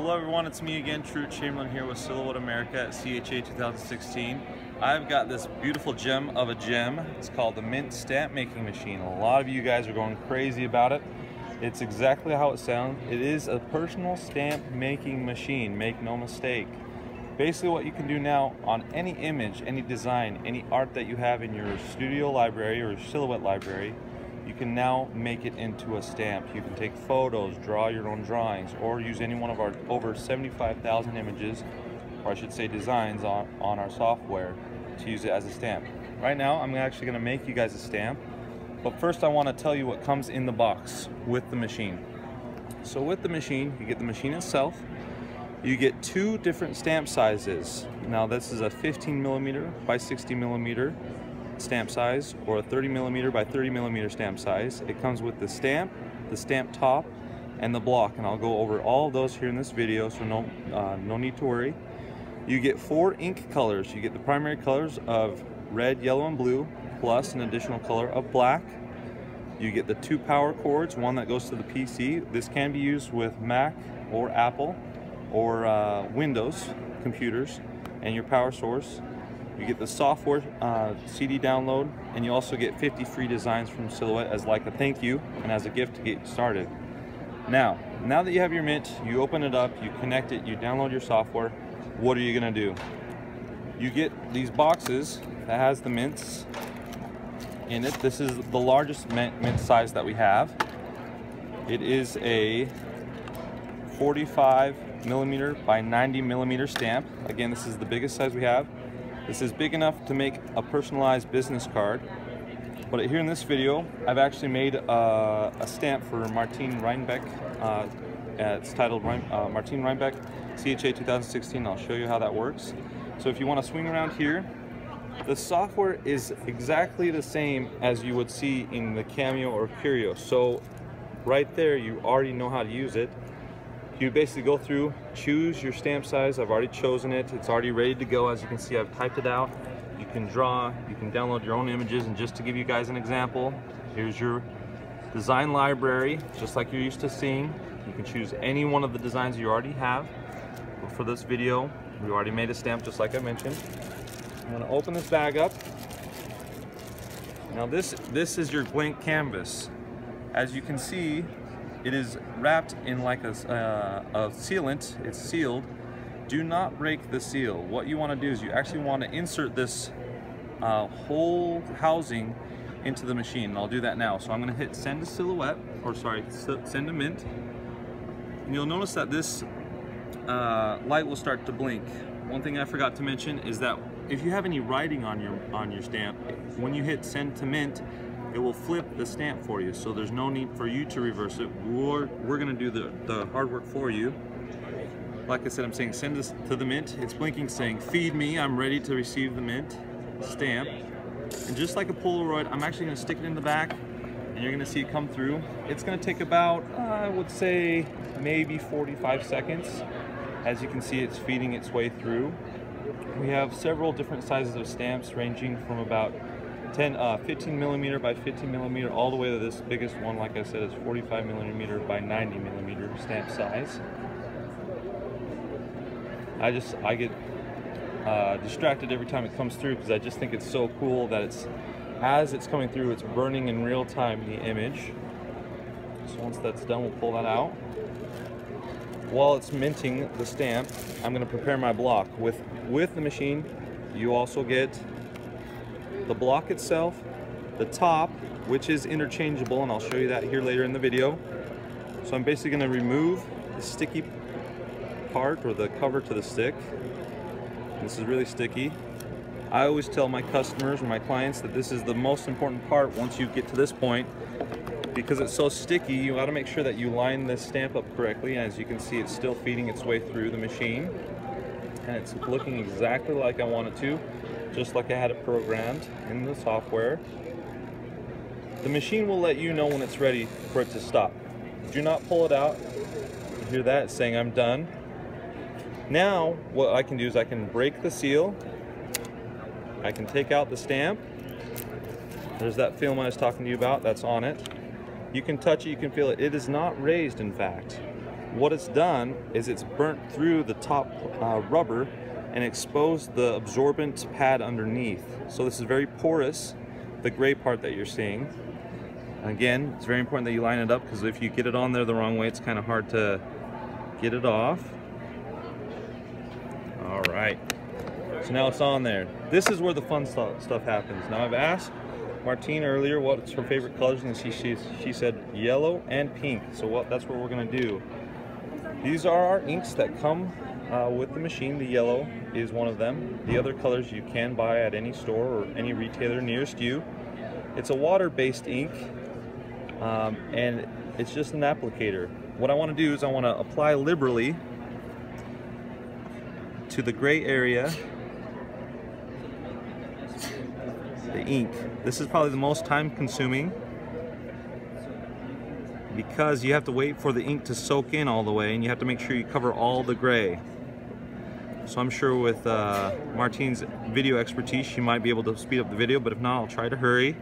Hello everyone, it's me again, True Chamberlain here with Silhouette America at CHA 2016. I've got this beautiful gem of a gem. It's called the Mint Stamp Making Machine. A lot of you guys are going crazy about it. It's exactly how it sounds. It is a personal stamp making machine, make no mistake. Basically what you can do now on any image, any design, any art that you have in your studio library or silhouette library, you can now make it into a stamp. You can take photos, draw your own drawings, or use any one of our over 75,000 images, or I should say designs on, on our software to use it as a stamp. Right now, I'm actually gonna make you guys a stamp, but first I wanna tell you what comes in the box with the machine. So with the machine, you get the machine itself, you get two different stamp sizes. Now this is a 15 millimeter by 60 millimeter stamp size or a 30 millimeter by 30 millimeter stamp size. It comes with the stamp, the stamp top, and the block, and I'll go over all those here in this video, so no, uh, no need to worry. You get four ink colors. You get the primary colors of red, yellow, and blue, plus an additional color of black. You get the two power cords, one that goes to the PC. This can be used with Mac or Apple or uh, Windows computers and your power source. You get the software uh, CD download, and you also get 50 free designs from Silhouette as like a thank you and as a gift to get started. Now, now that you have your Mint, you open it up, you connect it, you download your software, what are you gonna do? You get these boxes that has the mints in it. This is the largest mint, mint size that we have. It is a 45 millimeter by 90 millimeter stamp. Again, this is the biggest size we have. This is big enough to make a personalized business card. But here in this video, I've actually made a, a stamp for Martine Rijnbeek. Uh, it's titled uh, Martine Rijnbeek CHA 2016. I'll show you how that works. So if you want to swing around here, the software is exactly the same as you would see in the Cameo or Curio. So right there, you already know how to use it you basically go through, choose your stamp size. I've already chosen it. It's already ready to go. As you can see, I've typed it out. You can draw, you can download your own images. And just to give you guys an example, here's your design library, just like you're used to seeing. You can choose any one of the designs you already have. But for this video, we already made a stamp just like I mentioned. I'm gonna open this bag up. Now this, this is your blank canvas. As you can see, it is wrapped in like a, uh, a sealant, it's sealed. Do not break the seal. What you wanna do is you actually wanna insert this uh, whole housing into the machine. And I'll do that now. So I'm gonna hit send to silhouette, or sorry, send to mint. And you'll notice that this uh, light will start to blink. One thing I forgot to mention is that if you have any writing on your on your stamp, when you hit send to mint, it will flip the stamp for you. So there's no need for you to reverse it. We're, we're gonna do the, the hard work for you. Like I said, I'm saying send this to the mint. It's blinking saying, feed me, I'm ready to receive the mint stamp. And just like a Polaroid, I'm actually gonna stick it in the back and you're gonna see it come through. It's gonna take about, uh, I would say, maybe 45 seconds. As you can see, it's feeding its way through. We have several different sizes of stamps ranging from about 10, uh, 15 millimeter by 15 millimeter, all the way to this biggest one, like I said, is 45 millimeter by 90 millimeter stamp size. I just, I get uh, distracted every time it comes through because I just think it's so cool that it's, as it's coming through, it's burning in real time the image. So once that's done, we'll pull that out. While it's minting the stamp, I'm gonna prepare my block. With, with the machine, you also get the block itself, the top, which is interchangeable, and I'll show you that here later in the video. So I'm basically gonna remove the sticky part or the cover to the stick. This is really sticky. I always tell my customers or my clients that this is the most important part once you get to this point because it's so sticky you got to make sure that you line this stamp up correctly as you can see it's still feeding its way through the machine and it's looking exactly like I want it to just like I had it programmed in the software. The machine will let you know when it's ready for it to stop. Do not pull it out. You hear that saying I'm done. Now, what I can do is I can break the seal. I can take out the stamp. There's that film I was talking to you about, that's on it. You can touch it, you can feel it. It is not raised, in fact. what it's done is it's burnt through the top uh, rubber and expose the absorbent pad underneath. So this is very porous, the gray part that you're seeing. Again, it's very important that you line it up because if you get it on there the wrong way, it's kind of hard to get it off. All right, so now it's on there. This is where the fun stuff happens. Now I've asked Martine earlier what's her favorite colors and she, she, she said yellow and pink. So what that's what we're gonna do. These are our inks that come uh, with the machine. The yellow is one of them. The other colors you can buy at any store or any retailer nearest you. It's a water-based ink um, and it's just an applicator. What I want to do is I want to apply liberally to the gray area the ink. This is probably the most time consuming because you have to wait for the ink to soak in all the way and you have to make sure you cover all the gray. So I'm sure with uh, Martine's video expertise she might be able to speed up the video but if not I'll try to hurry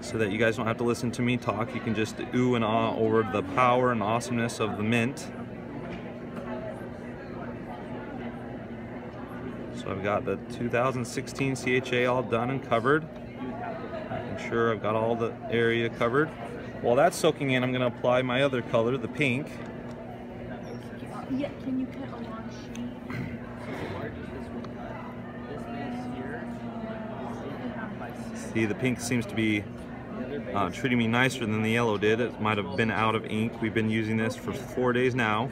so that you guys don't have to listen to me talk. You can just ooh and ah over the power and awesomeness of the mint. So I've got the 2016 CHA all done and covered. I'm sure I've got all the area covered. While that's soaking in, I'm going to apply my other color, the pink. Yeah, can you cut a long sheet? See, the pink seems to be uh, treating me nicer than the yellow did. It might have been out of ink. We've been using this for four days now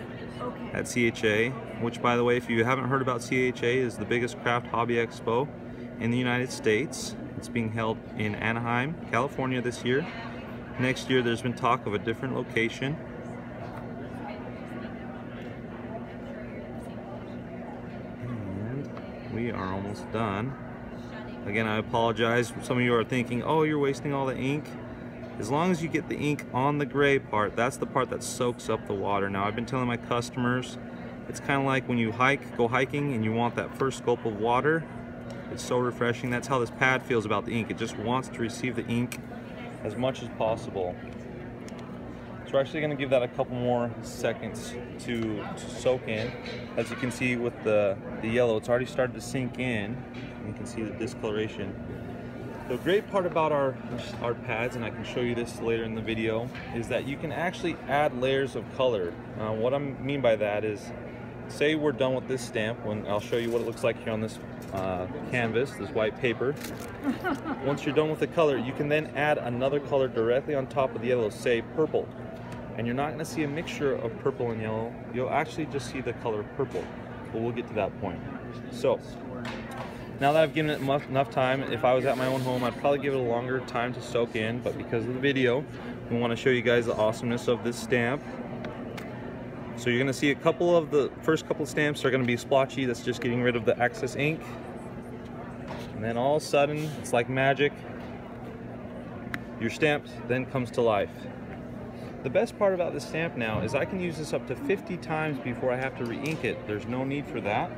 at CHA, which by the way, if you haven't heard about CHA, is the biggest craft hobby expo in the United States. It's being held in Anaheim, California this year. Next year, there's been talk of a different location. Are almost done. Again, I apologize. Some of you are thinking, oh, you're wasting all the ink. As long as you get the ink on the gray part, that's the part that soaks up the water. Now, I've been telling my customers, it's kind of like when you hike, go hiking, and you want that first gulp of water. It's so refreshing. That's how this pad feels about the ink. It just wants to receive the ink as much as possible. So we're actually going to give that a couple more seconds to, to, soak in. As you can see with the, the yellow, it's already started to sink in. You can see the discoloration. The great part about our, our pads, and I can show you this later in the video, is that you can actually add layers of color. Uh, what I mean by that is, say we're done with this stamp, when I'll show you what it looks like here on this uh, canvas, this white paper. Once you're done with the color, you can then add another color directly on top of the yellow, say purple. And you're not going to see a mixture of purple and yellow, you'll actually just see the color purple. But we'll get to that point. So, now that I've given it enough time, if I was at my own home, I'd probably give it a longer time to soak in, but because of the video, we want to show you guys the awesomeness of this stamp. So you're gonna see a couple of the first couple stamps are gonna be splotchy, that's just getting rid of the excess ink. And then all of a sudden, it's like magic, your stamp then comes to life. The best part about this stamp now is I can use this up to 50 times before I have to re-ink it. There's no need for that.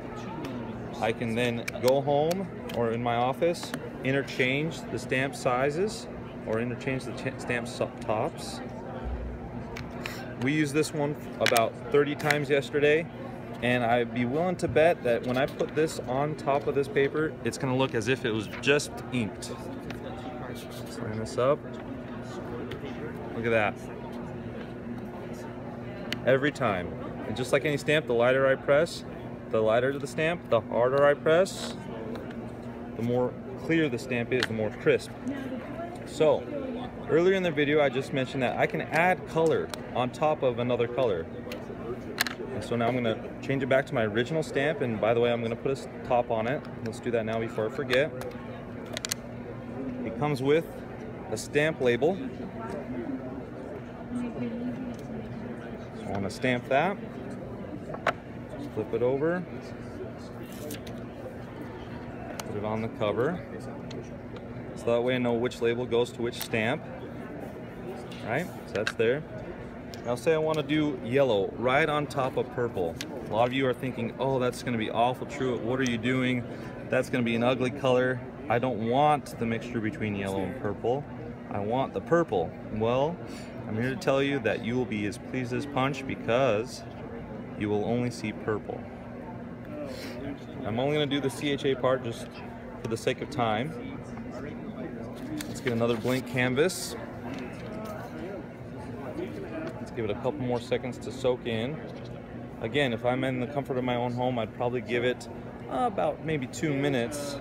I can then go home or in my office, interchange the stamp sizes or interchange the stamp tops. We used this one about 30 times yesterday and I'd be willing to bet that when I put this on top of this paper, it's gonna look as if it was just inked. Line this up. Look at that. Every time. And just like any stamp, the lighter I press, the lighter the stamp, the harder I press, the more clear the stamp is, the more crisp. So, earlier in the video I just mentioned that I can add color on top of another color. And so now I'm gonna change it back to my original stamp, and by the way, I'm gonna put a top on it. Let's do that now before I forget. It comes with a stamp label. I wanna stamp that flip it over, put it on the cover. So that way I know which label goes to which stamp. Right, so that's there. Now say I want to do yellow right on top of purple. A lot of you are thinking, oh, that's going to be awful true. What are you doing? That's going to be an ugly color. I don't want the mixture between yellow and purple. I want the purple. Well, I'm here to tell you that you will be as pleased as punch because you will only see purple. I'm only going to do the CHA part just for the sake of time. Let's get another blank canvas. Let's give it a couple more seconds to soak in. Again, if I'm in the comfort of my own home, I'd probably give it about maybe two minutes.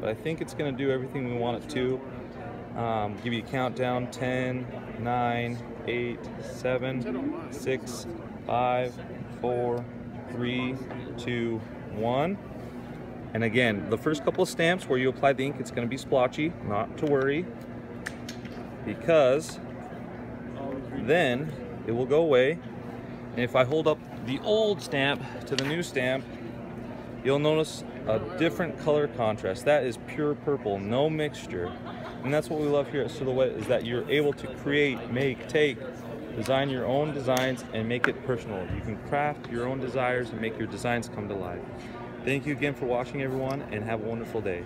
But I think it's going to do everything we want it to. Um, give you a countdown 10, 9, 8, 7, 6, 5, 4, 3, 2, 1. And again, the first couple of stamps where you apply the ink, it's going to be splotchy, not to worry, because then it will go away. And if I hold up the old stamp to the new stamp, you'll notice a different color contrast. That is pure purple, no mixture. And that's what we love here at Silhouette is that you're able to create, make, take, design your own designs and make it personal. You can craft your own desires and make your designs come to life. Thank you again for watching everyone and have a wonderful day.